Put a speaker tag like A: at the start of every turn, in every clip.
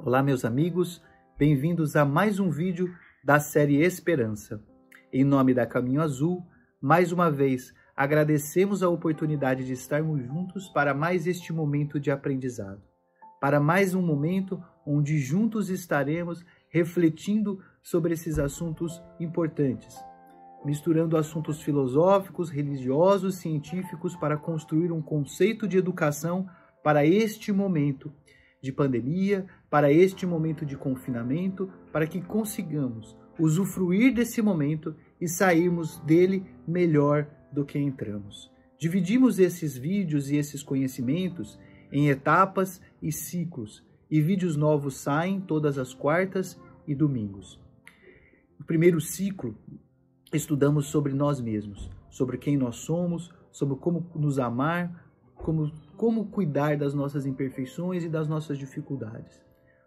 A: Olá, meus amigos, bem-vindos a mais um vídeo da série Esperança. Em nome da Caminho Azul, mais uma vez agradecemos a oportunidade de estarmos juntos para mais este momento de aprendizado, para mais um momento onde juntos estaremos refletindo sobre esses assuntos importantes, misturando assuntos filosóficos, religiosos, científicos para construir um conceito de educação para este momento de pandemia, para este momento de confinamento, para que consigamos usufruir desse momento e sairmos dele melhor do que entramos. Dividimos esses vídeos e esses conhecimentos em etapas e ciclos, e vídeos novos saem todas as quartas e domingos. No primeiro ciclo, estudamos sobre nós mesmos, sobre quem nós somos, sobre como nos amar, como, como cuidar das nossas imperfeições e das nossas dificuldades.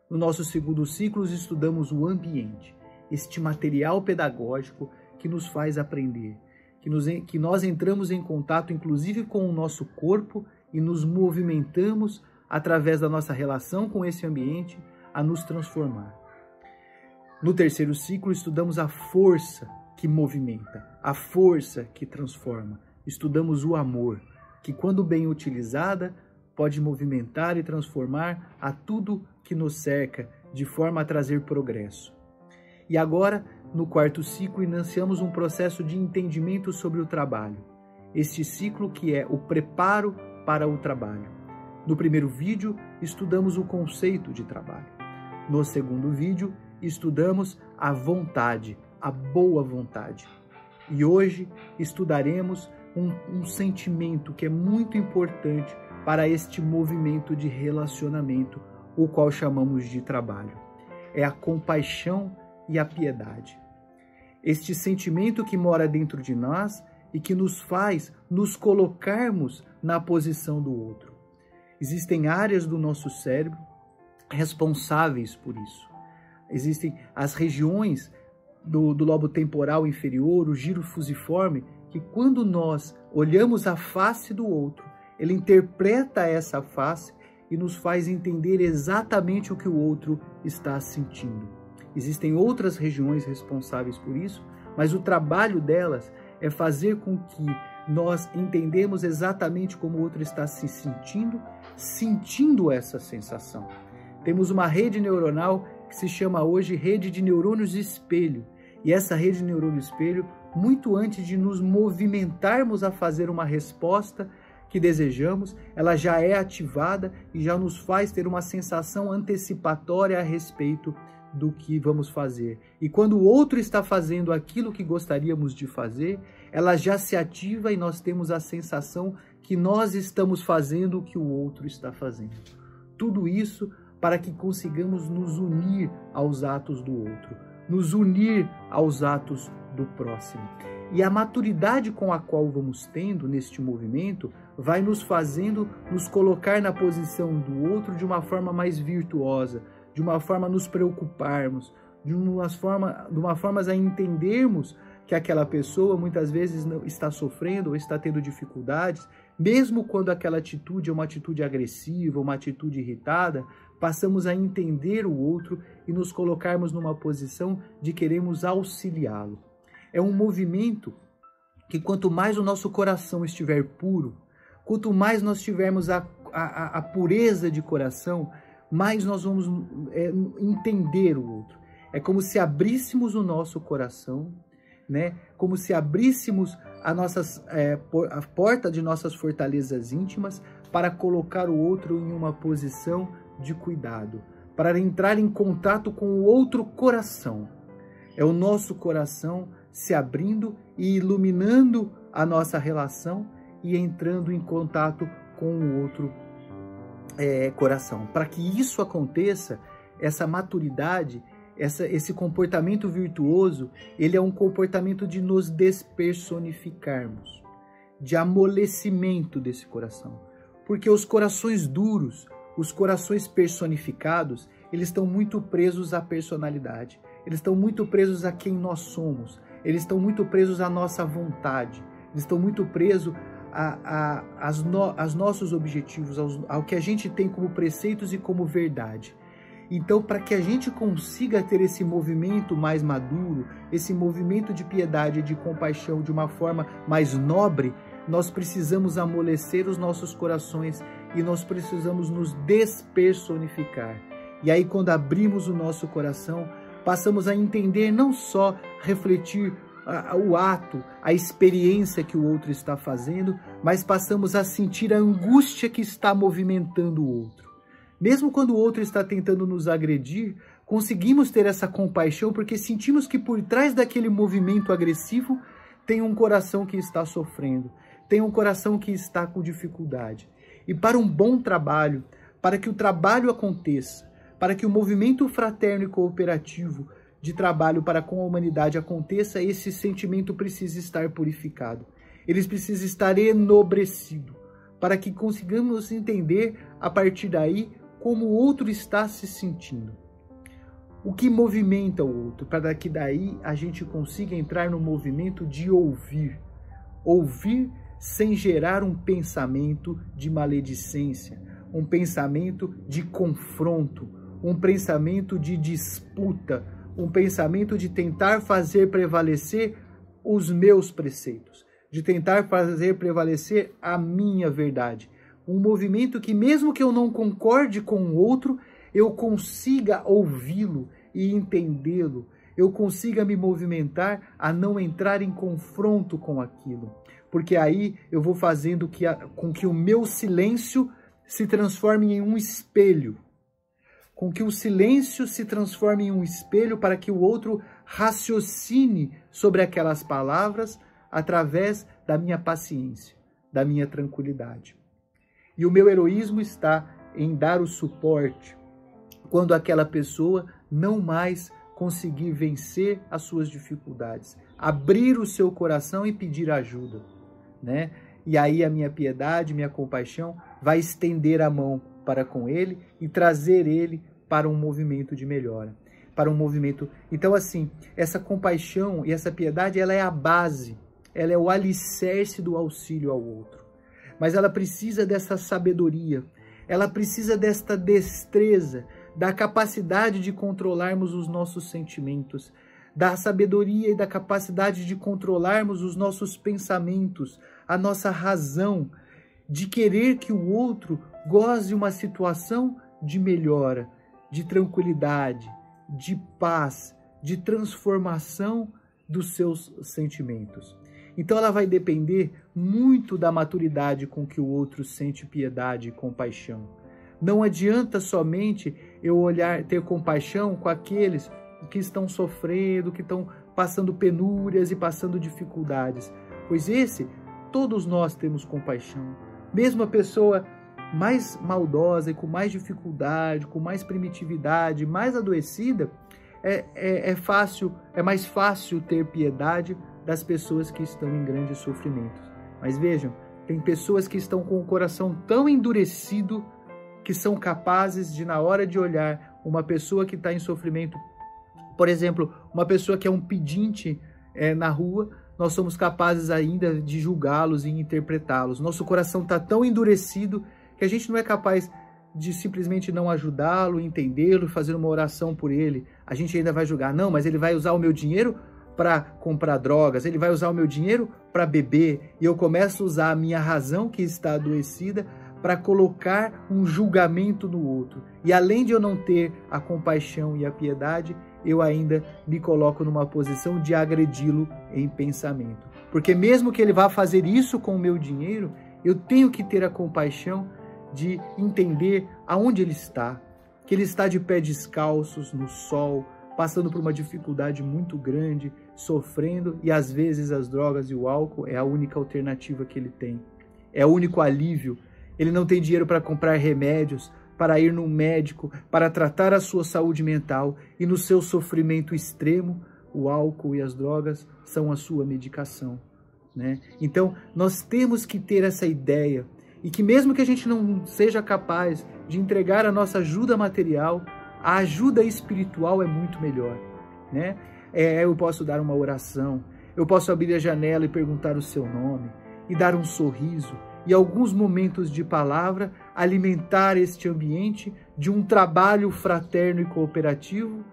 A: No nosso segundo ciclo, estudamos o ambiente, este material pedagógico que nos faz aprender, que, nos, que nós entramos em contato inclusive com o nosso corpo e nos movimentamos através da nossa relação com esse ambiente a nos transformar. No terceiro ciclo, estudamos a força que movimenta, a força que transforma. Estudamos o amor, que, quando bem utilizada, pode movimentar e transformar a tudo que nos cerca, de forma a trazer progresso. E agora, no quarto ciclo, iniciamos um processo de entendimento sobre o trabalho. Este ciclo que é o preparo para o trabalho. No primeiro vídeo, estudamos o conceito de trabalho. No segundo vídeo, estudamos a vontade, a boa vontade. E hoje estudaremos um, um sentimento que é muito importante para este movimento de relacionamento, o qual chamamos de trabalho. É a compaixão e a piedade. Este sentimento que mora dentro de nós e que nos faz nos colocarmos na posição do outro. Existem áreas do nosso cérebro responsáveis por isso. Existem as regiões do, do lobo temporal inferior, o giro fusiforme, que quando nós olhamos a face do outro, ele interpreta essa face e nos faz entender exatamente o que o outro está sentindo. Existem outras regiões responsáveis por isso, mas o trabalho delas é fazer com que nós entendemos exatamente como o outro está se sentindo, sentindo essa sensação. Temos uma rede neuronal que se chama hoje rede de neurônios espelho. E essa rede de neurônio espelho muito antes de nos movimentarmos a fazer uma resposta que desejamos, ela já é ativada e já nos faz ter uma sensação antecipatória a respeito do que vamos fazer. E quando o outro está fazendo aquilo que gostaríamos de fazer, ela já se ativa e nós temos a sensação que nós estamos fazendo o que o outro está fazendo. Tudo isso para que consigamos nos unir aos atos do outro, nos unir aos atos do próximo. E a maturidade com a qual vamos tendo neste movimento vai nos fazendo nos colocar na posição do outro de uma forma mais virtuosa, de uma forma a nos preocuparmos, de uma forma, de uma forma a entendermos que aquela pessoa muitas vezes não está sofrendo ou está tendo dificuldades, mesmo quando aquela atitude é uma atitude agressiva, uma atitude irritada, passamos a entender o outro e nos colocarmos numa posição de queremos auxiliá-lo. É um movimento que quanto mais o nosso coração estiver puro, quanto mais nós tivermos a, a, a pureza de coração, mais nós vamos é, entender o outro. É como se abríssemos o nosso coração, né? Como se abríssemos a, nossas, é, a porta de nossas fortalezas íntimas para colocar o outro em uma posição de cuidado, para entrar em contato com o outro coração. É o nosso coração se abrindo e iluminando a nossa relação e entrando em contato com o outro é, coração. Para que isso aconteça, essa maturidade, essa, esse comportamento virtuoso, ele é um comportamento de nos despersonificarmos, de amolecimento desse coração. Porque os corações duros, os corações personificados, eles estão muito presos à personalidade, eles estão muito presos a quem nós somos, eles estão muito presos à nossa vontade, eles estão muito presos a, a, as no, aos nossos objetivos, aos, ao que a gente tem como preceitos e como verdade. Então, para que a gente consiga ter esse movimento mais maduro, esse movimento de piedade e de compaixão de uma forma mais nobre, nós precisamos amolecer os nossos corações e nós precisamos nos despersonificar. E aí, quando abrimos o nosso coração, passamos a entender, não só refletir o ato, a experiência que o outro está fazendo, mas passamos a sentir a angústia que está movimentando o outro. Mesmo quando o outro está tentando nos agredir, conseguimos ter essa compaixão porque sentimos que por trás daquele movimento agressivo tem um coração que está sofrendo, tem um coração que está com dificuldade. E para um bom trabalho, para que o trabalho aconteça, para que o movimento fraterno e cooperativo de trabalho para com a humanidade aconteça, esse sentimento precisa estar purificado. Ele precisa estar enobrecido, para que consigamos entender a partir daí como o outro está se sentindo. O que movimenta o outro, para que daí a gente consiga entrar no movimento de ouvir. Ouvir sem gerar um pensamento de maledicência, um pensamento de confronto, um pensamento de disputa, um pensamento de tentar fazer prevalecer os meus preceitos, de tentar fazer prevalecer a minha verdade um movimento que, mesmo que eu não concorde com o outro, eu consiga ouvi-lo e entendê-lo, eu consiga me movimentar a não entrar em confronto com aquilo. Porque aí eu vou fazendo que a, com que o meu silêncio se transforme em um espelho. Com que o silêncio se transforme em um espelho para que o outro raciocine sobre aquelas palavras através da minha paciência, da minha tranquilidade. E o meu heroísmo está em dar o suporte quando aquela pessoa não mais conseguir vencer as suas dificuldades, abrir o seu coração e pedir ajuda, né? E aí a minha piedade, minha compaixão vai estender a mão para com ele e trazer ele para um movimento de melhora, para um movimento. Então assim, essa compaixão e essa piedade, ela é a base, ela é o alicerce do auxílio ao outro mas ela precisa dessa sabedoria, ela precisa desta destreza, da capacidade de controlarmos os nossos sentimentos, da sabedoria e da capacidade de controlarmos os nossos pensamentos, a nossa razão, de querer que o outro goze uma situação de melhora, de tranquilidade, de paz, de transformação dos seus sentimentos. Então ela vai depender muito da maturidade com que o outro sente piedade e compaixão. Não adianta somente eu olhar, ter compaixão com aqueles que estão sofrendo, que estão passando penúrias e passando dificuldades, pois esse todos nós temos compaixão. Mesmo a pessoa mais maldosa e com mais dificuldade, com mais primitividade, mais adoecida, é, é, é fácil, é mais fácil ter piedade das pessoas que estão em grandes sofrimentos. Mas vejam, tem pessoas que estão com o coração tão endurecido que são capazes de, na hora de olhar uma pessoa que está em sofrimento, por exemplo, uma pessoa que é um pedinte é, na rua, nós somos capazes ainda de julgá-los e interpretá-los. Nosso coração está tão endurecido que a gente não é capaz de simplesmente não ajudá-lo, entendê-lo, fazer uma oração por ele. A gente ainda vai julgar, não, mas ele vai usar o meu dinheiro para comprar drogas, ele vai usar o meu dinheiro para beber, e eu começo a usar a minha razão que está adoecida para colocar um julgamento no outro. E além de eu não ter a compaixão e a piedade, eu ainda me coloco numa posição de agredi-lo em pensamento. Porque mesmo que ele vá fazer isso com o meu dinheiro, eu tenho que ter a compaixão de entender aonde ele está, que ele está de pé descalços no sol, passando por uma dificuldade muito grande, sofrendo e às vezes as drogas e o álcool é a única alternativa que ele tem. É o único alívio. Ele não tem dinheiro para comprar remédios, para ir num médico, para tratar a sua saúde mental e no seu sofrimento extremo, o álcool e as drogas são a sua medicação. Né? Então, nós temos que ter essa ideia e que mesmo que a gente não seja capaz de entregar a nossa ajuda material, a ajuda espiritual é muito melhor, né? É, eu posso dar uma oração, eu posso abrir a janela e perguntar o seu nome, e dar um sorriso, e alguns momentos de palavra alimentar este ambiente de um trabalho fraterno e cooperativo,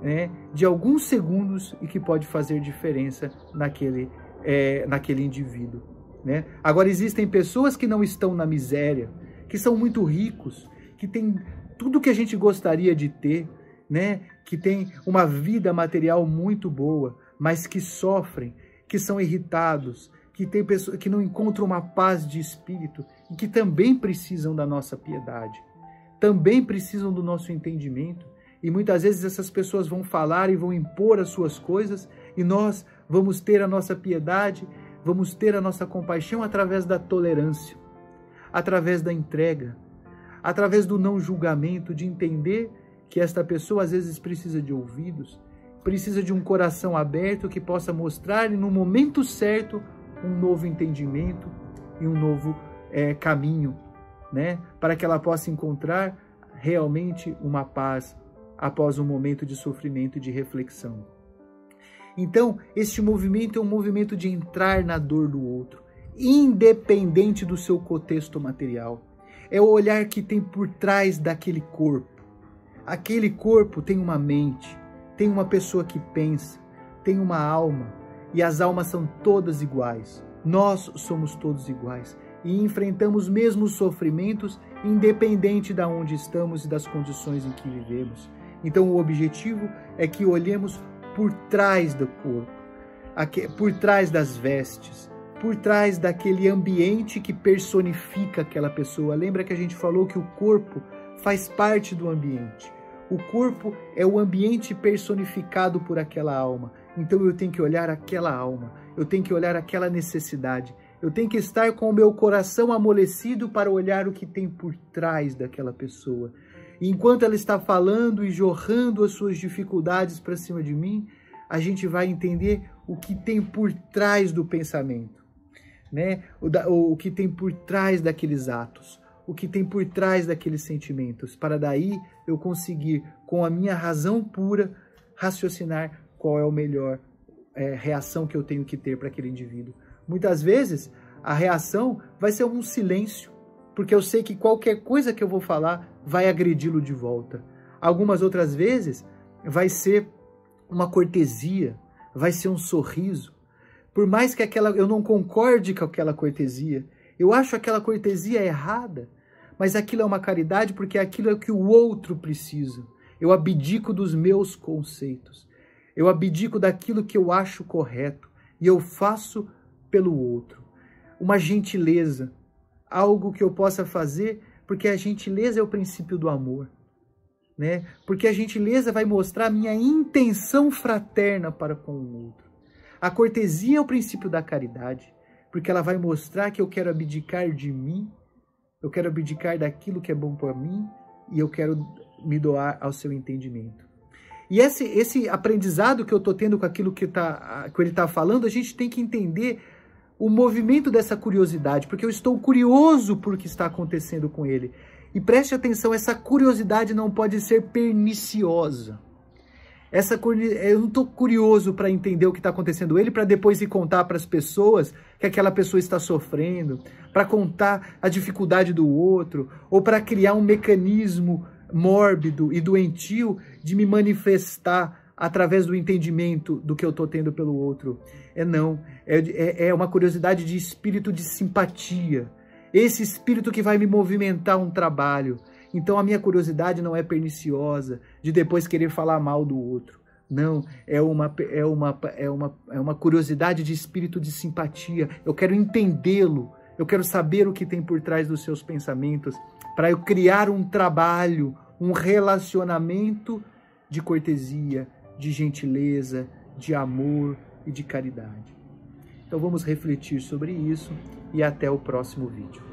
A: né, de alguns segundos e que pode fazer diferença naquele, é, naquele indivíduo. Né? Agora, existem pessoas que não estão na miséria, que são muito ricos, que têm tudo que a gente gostaria de ter, né? que têm uma vida material muito boa, mas que sofrem, que são irritados, que, tem pessoas, que não encontram uma paz de espírito e que também precisam da nossa piedade, também precisam do nosso entendimento. E muitas vezes essas pessoas vão falar e vão impor as suas coisas e nós vamos ter a nossa piedade, vamos ter a nossa compaixão através da tolerância, através da entrega, através do não julgamento, de entender que esta pessoa às vezes precisa de ouvidos, precisa de um coração aberto que possa mostrar no momento certo um novo entendimento e um novo é, caminho, né? Para que ela possa encontrar realmente uma paz após um momento de sofrimento e de reflexão. Então, este movimento é um movimento de entrar na dor do outro, independente do seu contexto material. É o olhar que tem por trás daquele corpo. Aquele corpo tem uma mente, tem uma pessoa que pensa, tem uma alma, e as almas são todas iguais. Nós somos todos iguais e enfrentamos os mesmos sofrimentos, independente de onde estamos e das condições em que vivemos. Então, o objetivo é que olhemos por trás do corpo, por trás das vestes, por trás daquele ambiente que personifica aquela pessoa. Lembra que a gente falou que o corpo faz parte do ambiente. O corpo é o ambiente personificado por aquela alma. Então eu tenho que olhar aquela alma, eu tenho que olhar aquela necessidade, eu tenho que estar com o meu coração amolecido para olhar o que tem por trás daquela pessoa. E enquanto ela está falando e jorrando as suas dificuldades para cima de mim, a gente vai entender o que tem por trás do pensamento, né? O, da, o, o que tem por trás daqueles atos, o que tem por trás daqueles sentimentos, para daí eu conseguir, com a minha razão pura, raciocinar qual é o melhor é, reação que eu tenho que ter para aquele indivíduo. Muitas vezes a reação vai ser um silêncio, porque eu sei que qualquer coisa que eu vou falar vai agredi-lo de volta. Algumas outras vezes vai ser uma cortesia, vai ser um sorriso. Por mais que aquela eu não concorde com aquela cortesia, eu acho aquela cortesia errada, mas aquilo é uma caridade porque aquilo é o que o outro precisa. Eu abdico dos meus conceitos. Eu abdico daquilo que eu acho correto e eu faço pelo outro. Uma gentileza, algo que eu possa fazer, porque a gentileza é o princípio do amor. Né? Porque a gentileza vai mostrar a minha intenção fraterna para com o outro. A cortesia é o princípio da caridade, porque ela vai mostrar que eu quero abdicar de mim, eu quero abdicar daquilo que é bom para mim e eu quero me doar ao seu entendimento. E esse, esse aprendizado que eu estou tendo com aquilo que, tá, que ele está falando, a gente tem que entender o movimento dessa curiosidade, porque eu estou curioso por o que está acontecendo com ele. E preste atenção, essa curiosidade não pode ser perniciosa. Essa eu não estou curioso para entender o que está acontecendo ele para depois ir contar para as pessoas que aquela pessoa está sofrendo, para contar a dificuldade do outro, ou para criar um mecanismo mórbido e doentio de me manifestar através do entendimento do que eu estou tendo pelo outro. É não, é, é, é uma curiosidade de espírito de simpatia. Esse espírito que vai me movimentar um trabalho. Então a minha curiosidade não é perniciosa, de depois querer falar mal do outro. Não, é uma, é uma, é uma, é uma curiosidade de espírito de simpatia. Eu quero entendê-lo, eu quero saber o que tem por trás dos seus pensamentos, para eu criar um trabalho, um relacionamento de cortesia, de gentileza, de amor e de caridade. Então vamos refletir sobre isso e até o próximo vídeo.